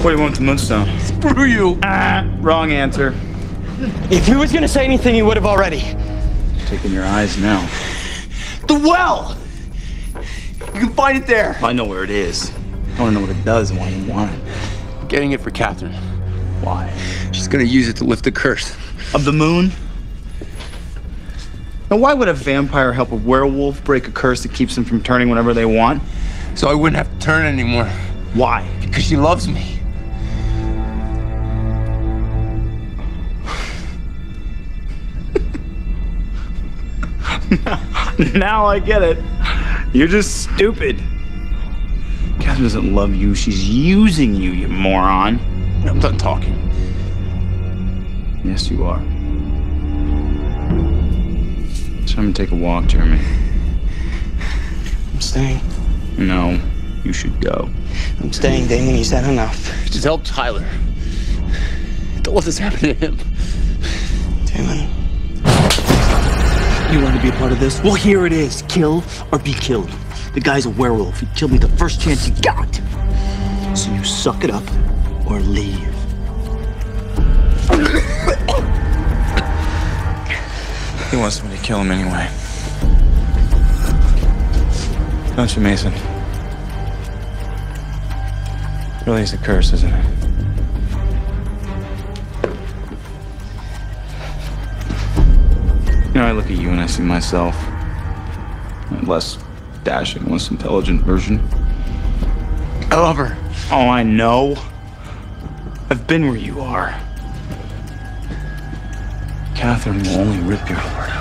What do you want with the moonstone? Screw you. Ah, wrong answer. If he was gonna say anything, he would have already. Taking your eyes now. The well. You can find it there. I know where it is. I want to know what it does and why you want it. I'm getting it for Katherine. Why? She's gonna use it to lift the curse. Of the moon? Now, why would a vampire help a werewolf break a curse that keeps them from turning whenever they want? So I wouldn't have to turn anymore. Why? Because she loves me. now I get it. You're just stupid. Katherine doesn't love you. She's using you, you moron. I'm done talking. Yes, you are. So I'm gonna take a walk, Jeremy. I'm staying. No, you should go. I'm staying, Damon. He's had enough. Just help Tyler. Don't let this happen to him. Damon. You want to be a part of this? Well, here it is. Kill or be killed. The guy's a werewolf. He killed me the first chance he got. So you suck it up or leave. He wants me to kill him anyway. Don't you, Mason? Really is a curse, isn't it? Know, I look at you and I see myself. A less dashing, less intelligent version. I love her. Oh, I know. I've been where you are. Katherine will only rip your heart out.